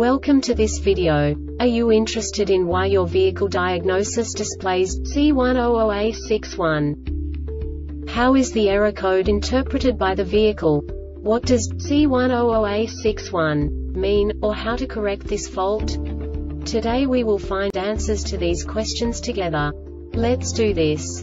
Welcome to this video. Are you interested in why your vehicle diagnosis displays C100A61? How is the error code interpreted by the vehicle? What does C100A61 mean, or how to correct this fault? Today we will find answers to these questions together. Let's do this.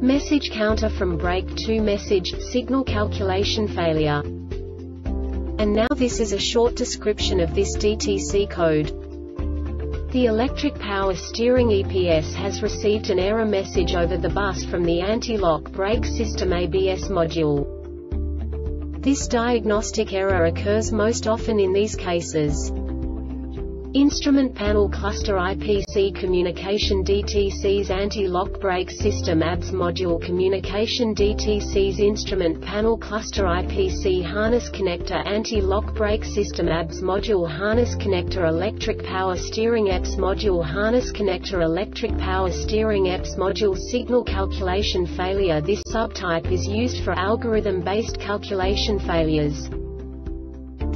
Message counter from brake to message, signal calculation failure. And now this is a short description of this DTC code. The electric power steering EPS has received an error message over the bus from the anti-lock brake system ABS module. This diagnostic error occurs most often in these cases. Instrument Panel Cluster IPC Communication DTC's Anti-Lock Brake System ABS Module Communication DTC's Instrument Panel Cluster IPC Harness Connector Anti-Lock Brake System ABS Module Harness Connector Electric Power Steering EPS Module Harness Connector Electric Power Steering EPS Module Signal Calculation Failure This subtype is used for algorithm-based calculation failures.